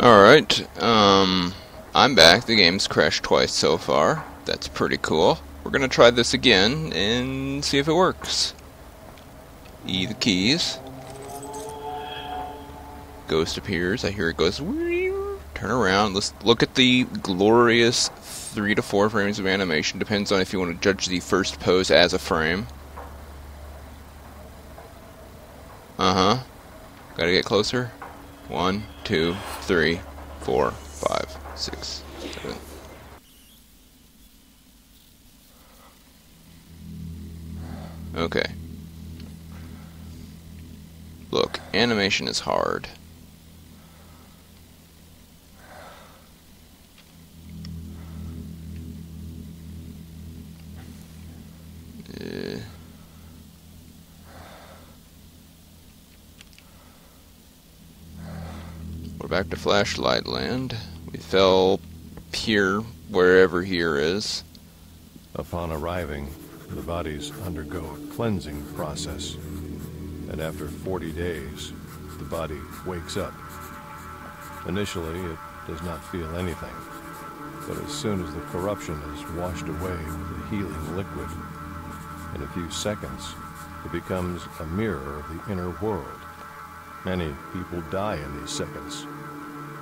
Alright, um, I'm back. The game's crashed twice so far. That's pretty cool. We're gonna try this again and see if it works. E the keys. Ghost appears. I hear it goes. Turn around. Let's look at the glorious three to four frames of animation. Depends on if you want to judge the first pose as a frame. Uh huh. Gotta get closer. One, two, three, four, five, six, seven. Okay. Look, animation is hard. Back to Flashlight Land. We fell here, wherever here is. Upon arriving, the bodies undergo a cleansing process, and after 40 days, the body wakes up. Initially, it does not feel anything, but as soon as the corruption is washed away with a healing liquid, in a few seconds, it becomes a mirror of the inner world. Many people die in these seconds.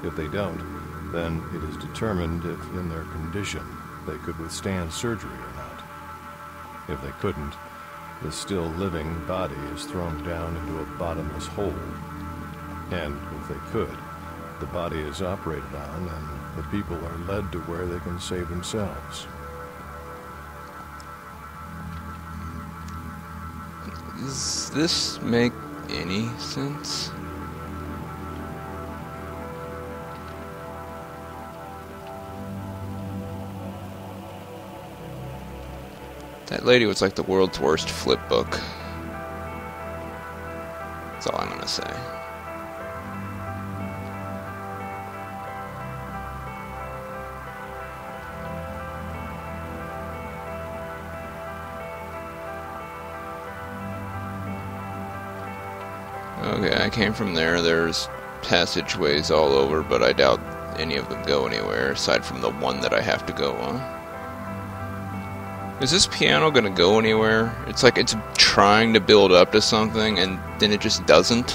If they don't, then it is determined if, in their condition, they could withstand surgery or not. If they couldn't, the still living body is thrown down into a bottomless hole. And if they could, the body is operated on and the people are led to where they can save themselves. Does this make any sense? That lady was like the world's worst flip book. That's all I'm gonna say. Okay, I came from there. There's passageways all over, but I doubt any of them go anywhere aside from the one that I have to go on. Is this piano gonna go anywhere? It's like it's trying to build up to something and then it just doesn't.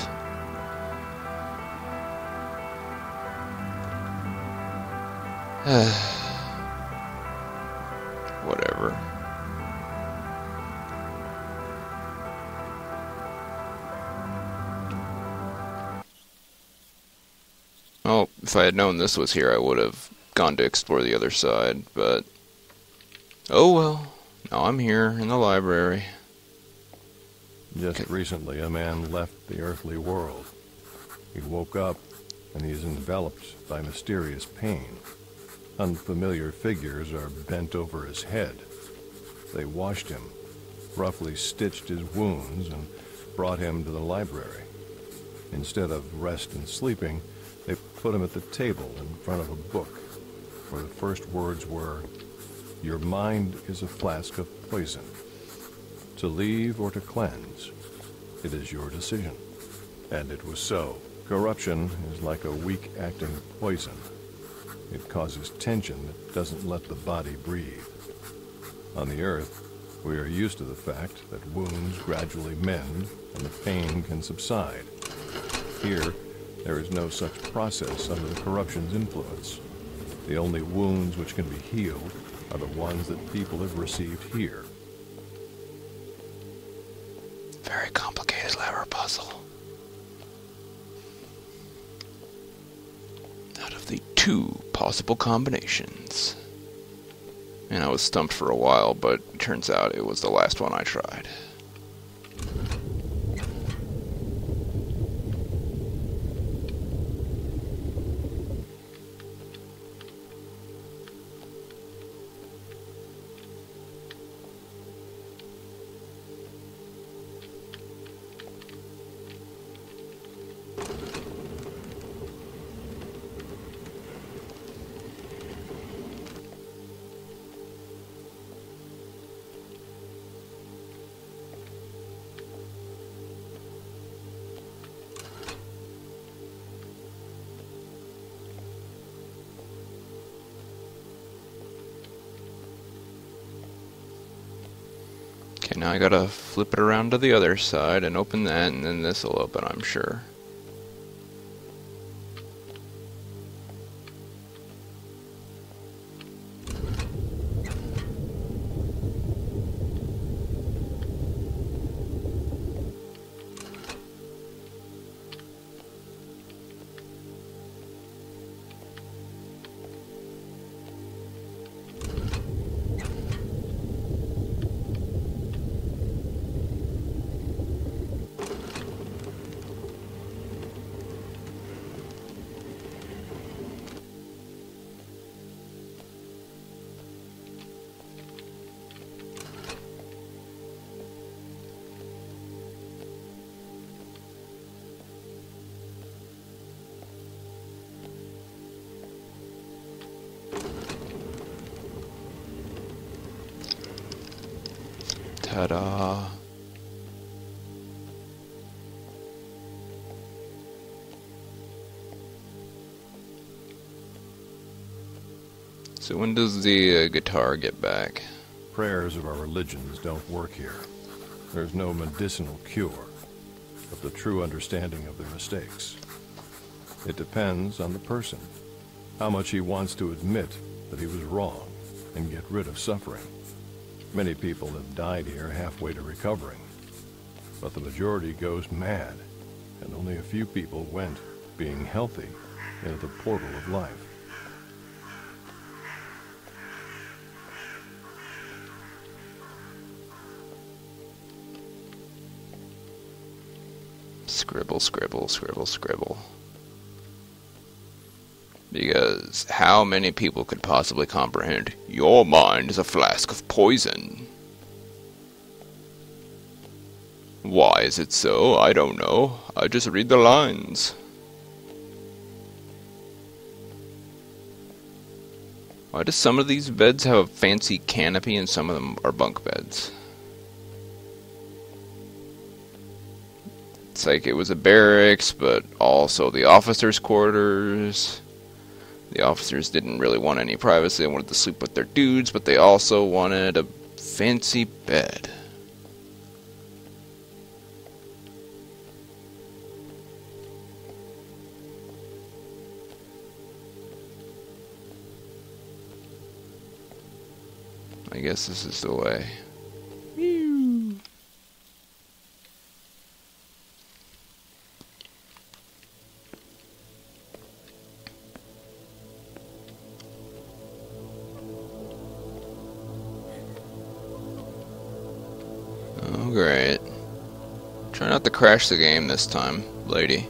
Whatever. Oh, if I had known this was here, I would have gone to explore the other side, but. Oh well. Now I'm here in the library. Just recently, a man left the earthly world. He woke up, and he is enveloped by mysterious pain. Unfamiliar figures are bent over his head. They washed him, roughly stitched his wounds, and brought him to the library. Instead of rest and sleeping, they put him at the table in front of a book, where the first words were, Your mind is a flask of poison. To leave or to cleanse, it is your decision. And it was so. Corruption is like a weak-acting poison. It causes tension that doesn't let the body breathe. On the Earth, we are used to the fact that wounds gradually mend and the pain can subside. Here, there is no such process under the corruption's influence. The only wounds which can be healed are the ones that people have received here. Very complicated lever puzzle. Out of the two possible combinations. And I was stumped for a while, but turns out it was the last one I tried. Now I gotta flip it around to the other side and open that, and then this will open, I'm sure. Ta-da. So when does the uh, guitar get back? Prayers of our religions don't work here. There's no medicinal cure, but the true understanding of their mistakes. It depends on the person, how much he wants to admit that he was wrong and get rid of suffering. Many people have died here halfway to recovering, but the majority goes mad, and only a few people went, being healthy, into the portal of life. Scribble, scribble, scribble, scribble. Because how many people could possibly comprehend your mind is a flask of poison? Why is it so? I don't know. I just read the lines. Why do some of these beds have a fancy canopy and some of them are bunk beds? It's like it was a barracks, but also the officers' quarters. The officers didn't really want any privacy. They wanted to sleep with their dudes, but they also wanted a fancy bed. I guess this is the way. Try not to crash the game this time, lady.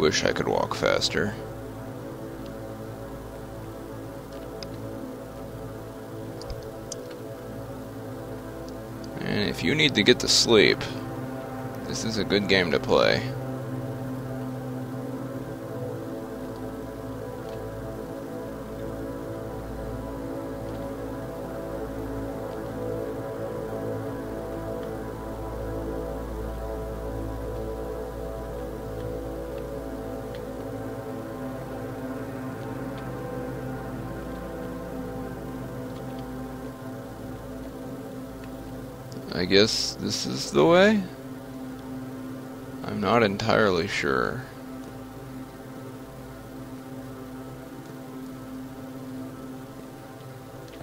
Wish I could walk faster. And if you need to get to sleep, this is a good game to play. I guess this is the way? I'm not entirely sure.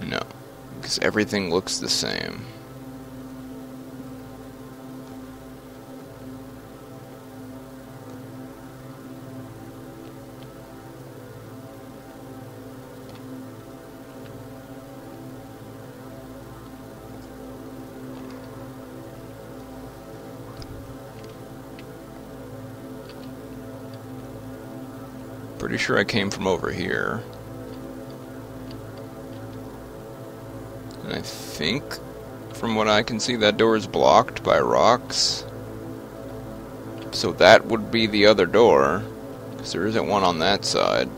No, because everything looks the same. Pretty sure I came from over here. And I think, from what I can see, that door is blocked by rocks. So that would be the other door, because there isn't one on that side.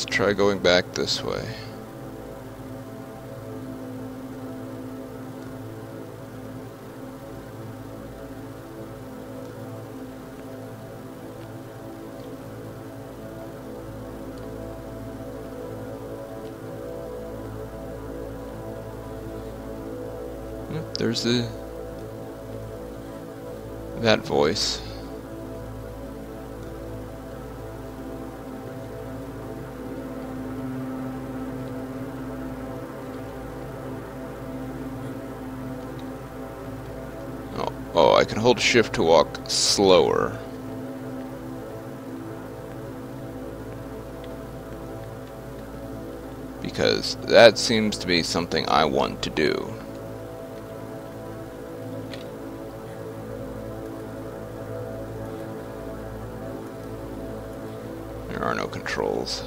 Let's try going back this way. There's the that voice. Hold shift to walk slower. Because that seems to be something I want to do. There are no controls.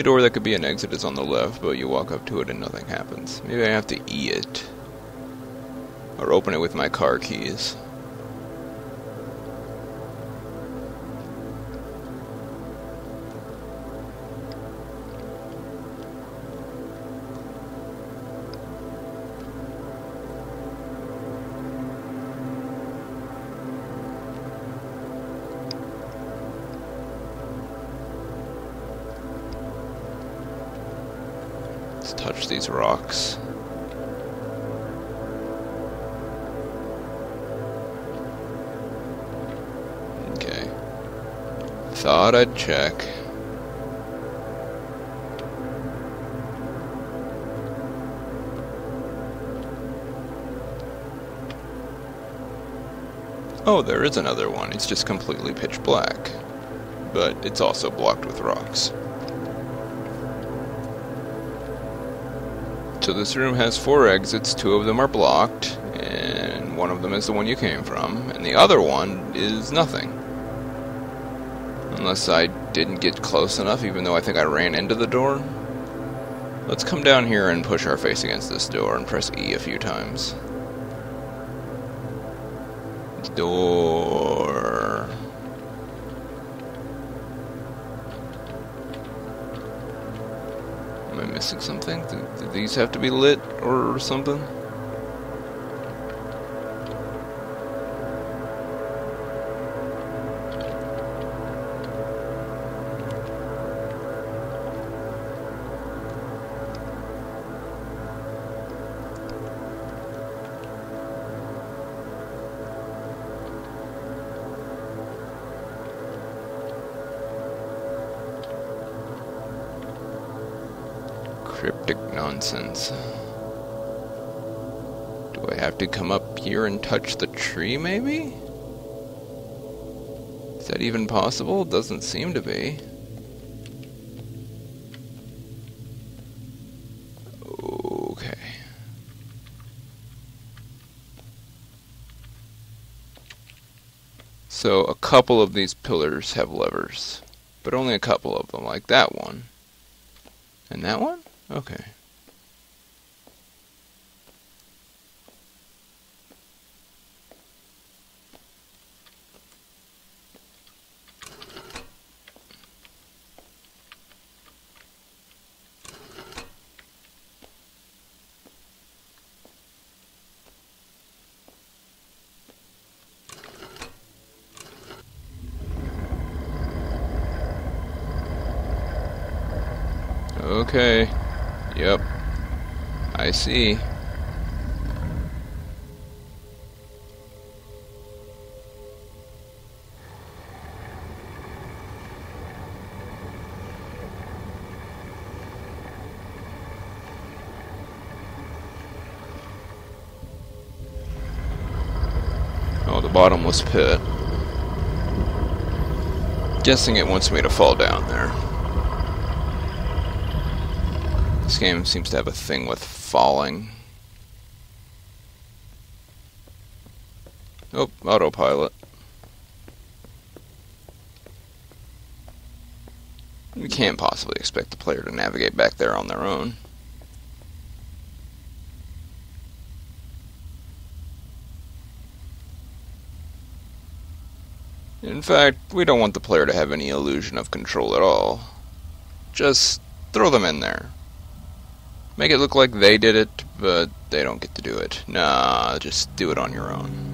Only door that could be an exit is on the left, but you walk up to it and nothing happens. Maybe I have to E it. Or open it with my car keys. These rocks. Okay. Thought I'd check. Oh, there is another one. It's just completely pitch black. But it's also blocked with rocks. So this room has four exits, two of them are blocked, and one of them is the one you came from, and the other one is nothing. Unless I didn't get close enough, even though I think I ran into the door. Let's come down here and push our face against this door and press E a few times. Door. Am I missing something? Do, do these have to be lit or something? Nonsense. Do I have to come up here and touch the tree, maybe? Is that even possible? Doesn't seem to be. Okay. So a couple of these pillars have levers, but only a couple of them, like that one. And that one? Okay. Okay. Yep. I see. Oh, the bottomless pit. Guessing it wants me to fall down there. This game seems to have a thing with falling. Oh, autopilot. We can't possibly expect the player to navigate back there on their own. In fact, we don't want the player to have any illusion of control at all. Just throw them in there. Make it look like they did it, but they don't get to do it. Nah, just do it on your own.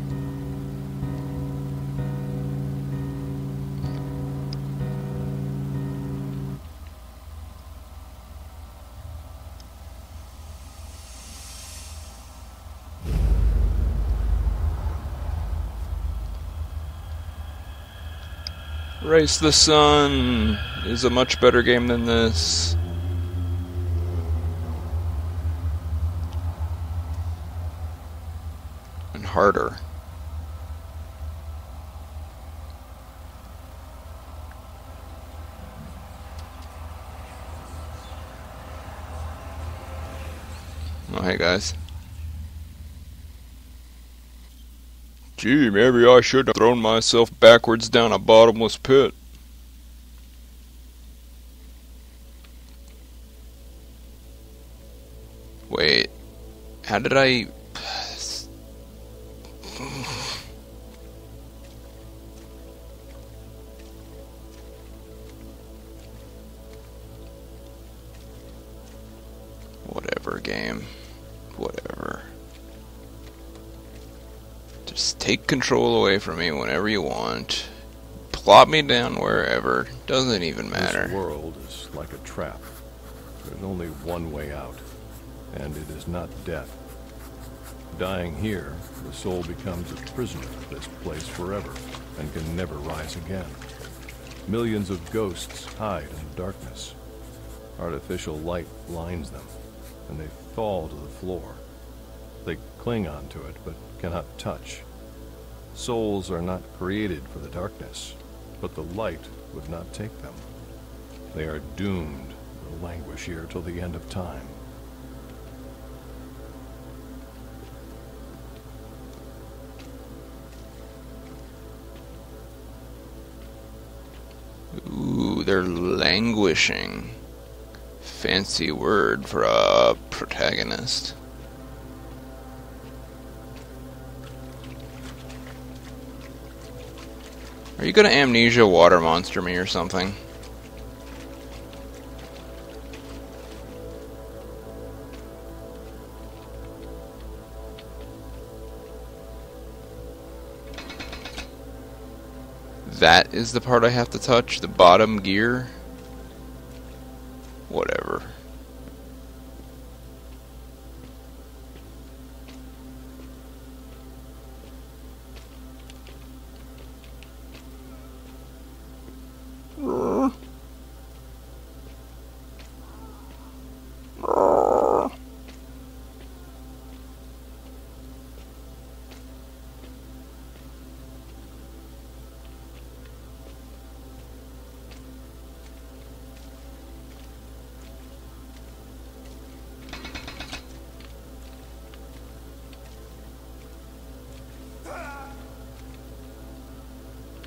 Race the Sun is a much better game than this. And harder. Oh, hey guys. Gee, maybe I should have thrown myself backwards down a bottomless pit. Wait, how did I... Whatever game. Whatever. Take control away from me whenever you want. Plop me down wherever. Doesn't even matter. This world is like a trap. There's only one way out, and it is not death. Dying here, the soul becomes a prisoner of this place forever, and can never rise again. Millions of ghosts hide in the darkness. Artificial light blinds them, and they fall to the floor. They cling onto it, but cannot touch. Souls are not created for the darkness, but the light would not take them. They are doomed to languish here till the end of time. Ooh, they're languishing. Fancy word for a protagonist. Are you gonna amnesia water monster me or something? That is the part I have to touch? The bottom gear?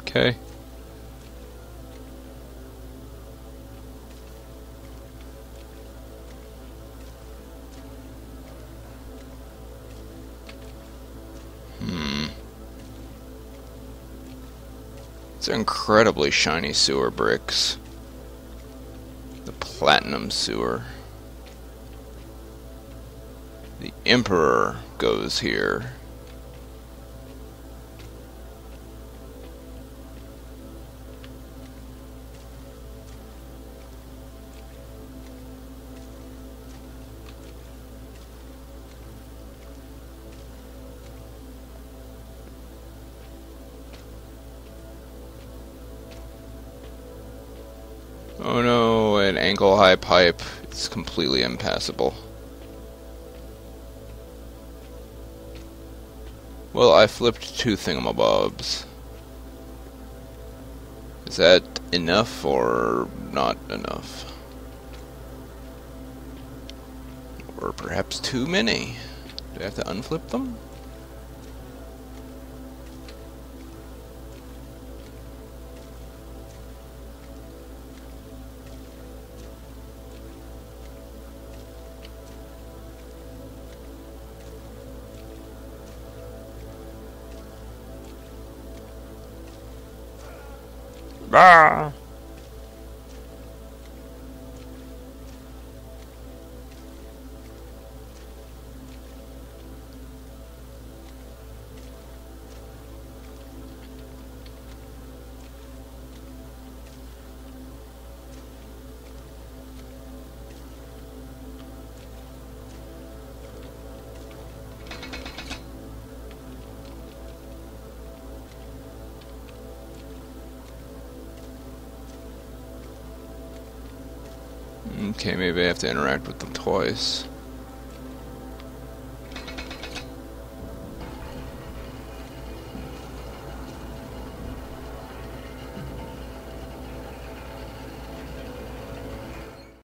Okay. Hmm. It's incredibly shiny sewer bricks. The platinum sewer. The Emperor goes here. Pipe. It's completely impassable. Well, I flipped two thingamabobs. Is that enough or not enough? Or perhaps too many? Do I have to unflip them? Ah! Okay, maybe I have to interact with them twice.